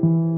thank you